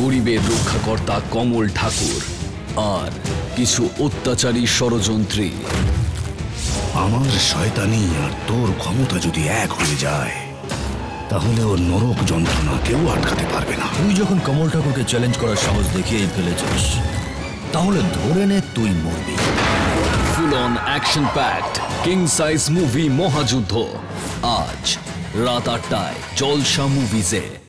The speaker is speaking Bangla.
গরিবের রক্ষাকর্তা কমল ঠাকুর আর কিছু অত্যাচারী ষড়যন্ত্রী। আমার শয়তানি আর তোর ক্ষমতা যদি এক হয়ে যায় তাহলে ওর নরক যন্ত্রণা কেউ আটকাতে পারবে না। তুই যখন কমল ঠাকুরকে চ্যালেঞ্জ করার সাহস দেখিয়েই ফেলেছিস তাহলে ধরে নে তুই মরবি। Full on action packed king size movie মহাযুদ্ধ। আজ রাত আটটায় জলসা মুভিজে